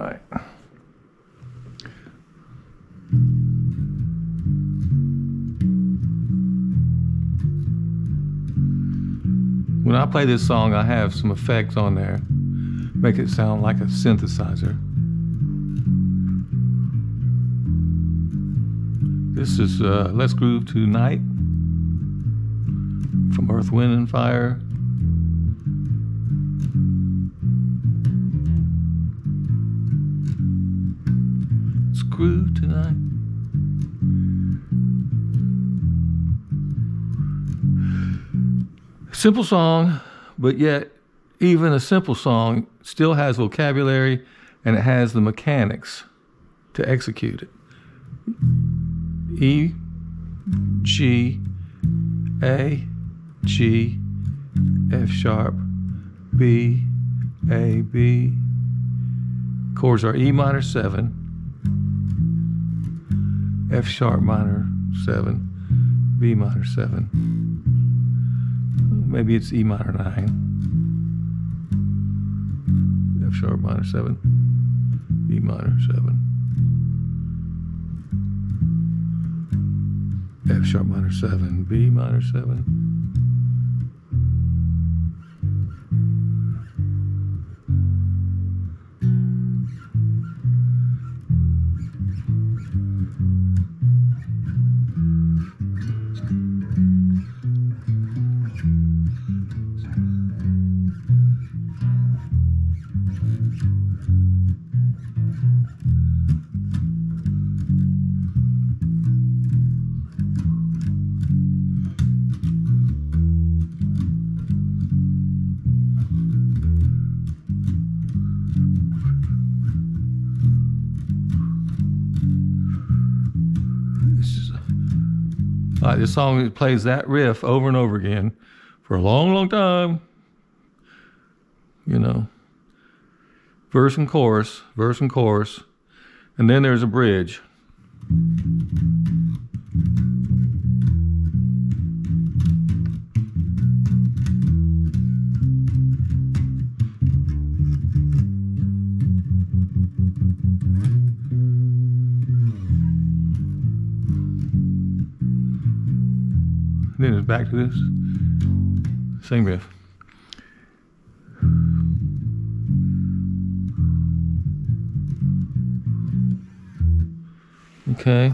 All right. When I play this song, I have some effects on there, make it sound like a synthesizer. This is uh, Let's Groove Tonight from Earth, Wind, and Fire. Groove tonight. Simple song, but yet even a simple song still has vocabulary and it has the mechanics to execute it. E, G, A, G, F sharp, B, A, B. Chords are E minor 7, F sharp minor 7, B minor 7. Maybe it's E minor 9, F sharp minor 7, B minor 7. F sharp minor 7, B minor 7. Like this song plays that riff over and over again for a long, long time. You know, verse and chorus, verse and chorus, and then there's a bridge. Then it's back to this same riff. Okay.